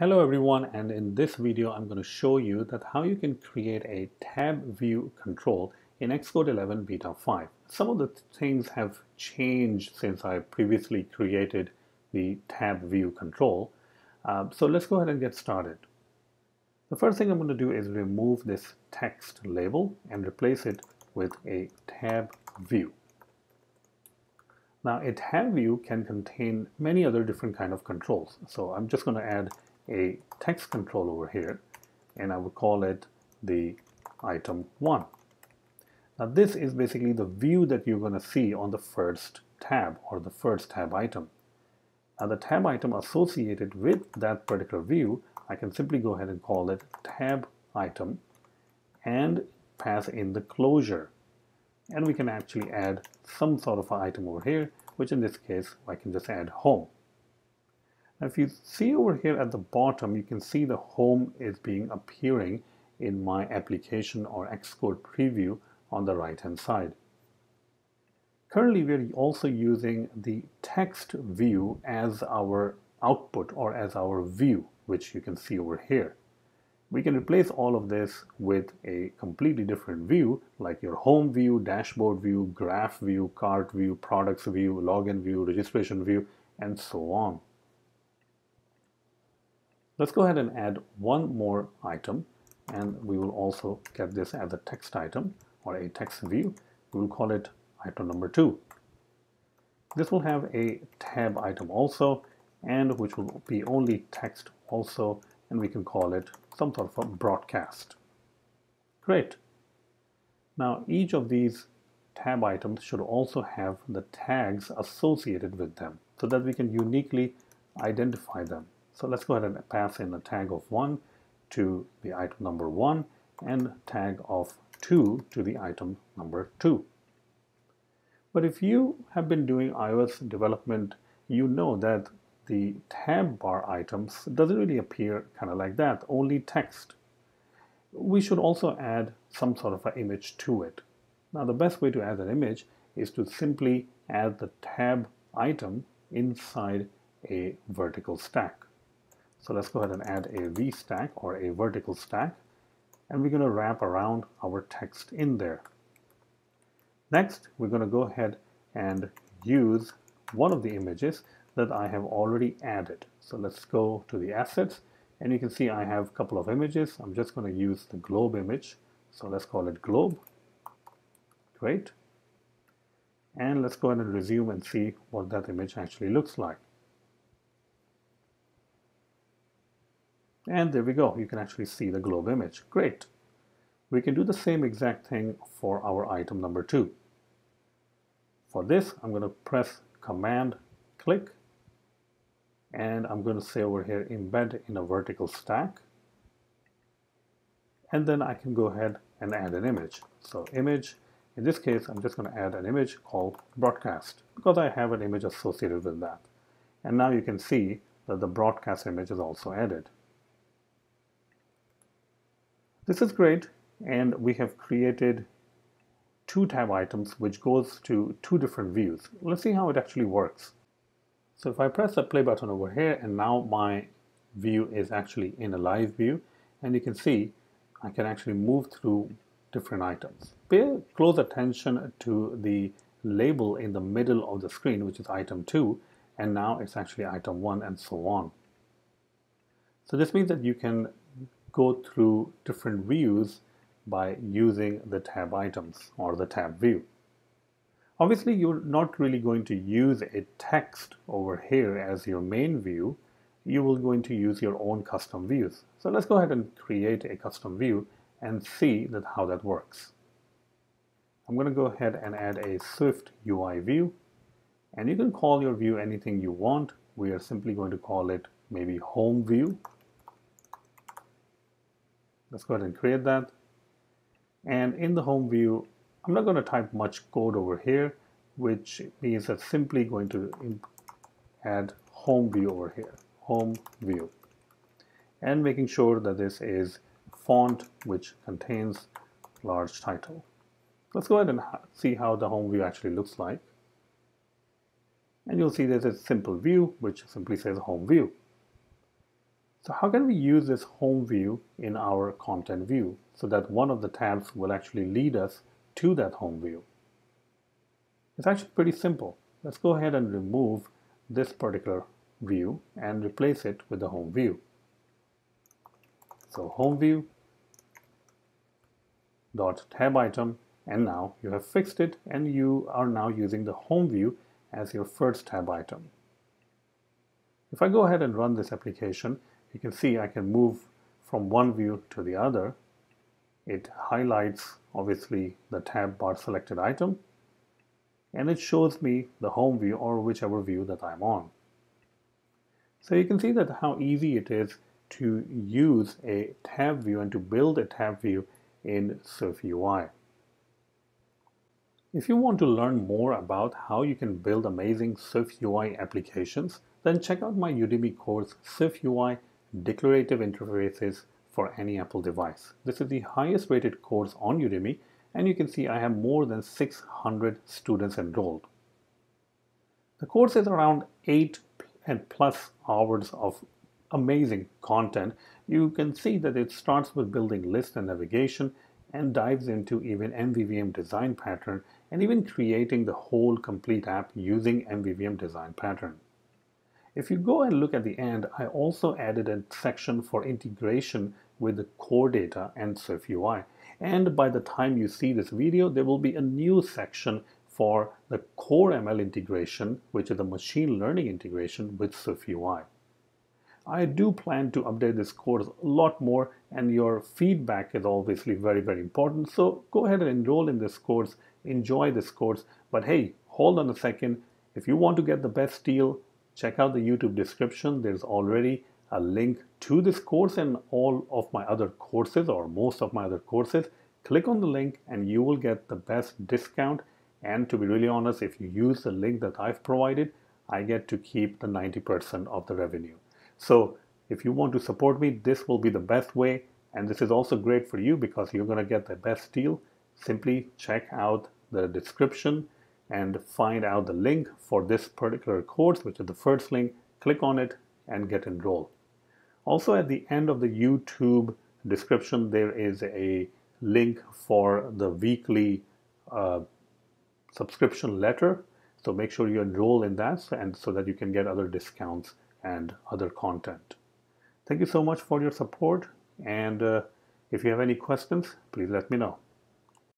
Hello everyone and in this video I'm going to show you that how you can create a tab view control in Xcode 11 beta 5. Some of the things have changed since I previously created the tab view control. Uh, so let's go ahead and get started. The first thing I'm going to do is remove this text label and replace it with a tab view. Now a tab view can contain many other different kind of controls. So I'm just going to add a text control over here and I will call it the item 1. Now this is basically the view that you're going to see on the first tab or the first tab item. Now the tab item associated with that particular view, I can simply go ahead and call it tab item and pass in the closure. And we can actually add some sort of item over here, which in this case, I can just add home. Now if you see over here at the bottom, you can see the home is being appearing in my application or Xcode preview on the right hand side. Currently we're also using the text view as our output or as our view, which you can see over here. We can replace all of this with a completely different view like your home view, dashboard view, graph view, cart view, products view, login view, registration view, and so on. Let's go ahead and add one more item and we will also get this as a text item or a text view. We will call it item number two. This will have a tab item also and which will be only text also and we can call it some sort of a broadcast. Great. Now each of these tab items should also have the tags associated with them so that we can uniquely identify them. So let's go ahead and pass in a tag of 1 to the item number 1 and tag of 2 to the item number 2. But if you have been doing iOS development, you know that the tab bar items doesn't really appear kind of like that, only text. We should also add some sort of an image to it. Now the best way to add an image is to simply add the tab item inside a vertical stack. So let's go ahead and add a V stack or a vertical stack and we're going to wrap around our text in there. Next, we're going to go ahead and use one of the images that I have already added. So let's go to the assets and you can see I have a couple of images. I'm just going to use the globe image. So let's call it globe. Great. And let's go ahead and resume and see what that image actually looks like. And there we go. You can actually see the globe image. Great. We can do the same exact thing for our item number two. For this, I'm going to press Command click and I'm going to say over here embed in a vertical stack and then I can go ahead and add an image. So image, in this case, I'm just going to add an image called broadcast because I have an image associated with that. And now you can see that the broadcast image is also added. This is great and we have created two tab items which goes to two different views. Let's see how it actually works. So if I press the play button over here and now my view is actually in a live view and you can see I can actually move through different items. Pay close attention to the label in the middle of the screen which is item 2 and now it's actually item 1 and so on. So this means that you can go through different views by using the tab items or the tab view. Obviously, you're not really going to use a text over here as your main view. You will going to use your own custom views. So let's go ahead and create a custom view and see that how that works. I'm going to go ahead and add a Swift UI view and you can call your view anything you want. We are simply going to call it maybe home view Let's go ahead and create that. And in the home view, I'm not going to type much code over here, which means that simply going to add home view over here, home view. And making sure that this is font which contains large title. Let's go ahead and see how the home view actually looks like. And you'll see there's a simple view which simply says home view. So how can we use this home view in our content view so that one of the tabs will actually lead us to that home view? It's actually pretty simple. Let's go ahead and remove this particular view and replace it with the home view. So home view dot tab item and now you have fixed it and you are now using the home view as your first tab item. If I go ahead and run this application, you can see I can move from one view to the other. It highlights obviously the tab bar selected item and it shows me the home view or whichever view that I'm on. So you can see that how easy it is to use a tab view and to build a tab view in SwiftUI. If you want to learn more about how you can build amazing SwiftUI applications, then check out my Udemy course SwiftUI Declarative Interfaces for any Apple device. This is the highest rated course on Udemy and you can see I have more than 600 students enrolled. The course is around 8 and plus hours of amazing content. You can see that it starts with building list and navigation and dives into even MVVM design pattern and even creating the whole complete app using MVVM design pattern. If you go and look at the end, I also added a section for integration with the core data and SwiftUI. And by the time you see this video, there will be a new section for the core ML integration, which is the machine learning integration with SwiftUI. I do plan to update this course a lot more and your feedback is obviously very, very important. So go ahead and enroll in this course, enjoy this course. But hey, hold on a second. If you want to get the best deal, check out the YouTube description. There's already a link to this course and all of my other courses or most of my other courses. Click on the link and you will get the best discount. And to be really honest, if you use the link that I've provided, I get to keep the 90% of the revenue. So if you want to support me, this will be the best way. And this is also great for you because you're going to get the best deal. Simply check out the description and find out the link for this particular course, which is the first link. Click on it and get enrolled. Also at the end of the YouTube description, there is a link for the weekly uh, subscription letter. So make sure you enroll in that and so that you can get other discounts and other content. Thank you so much for your support. And uh, if you have any questions, please let me know.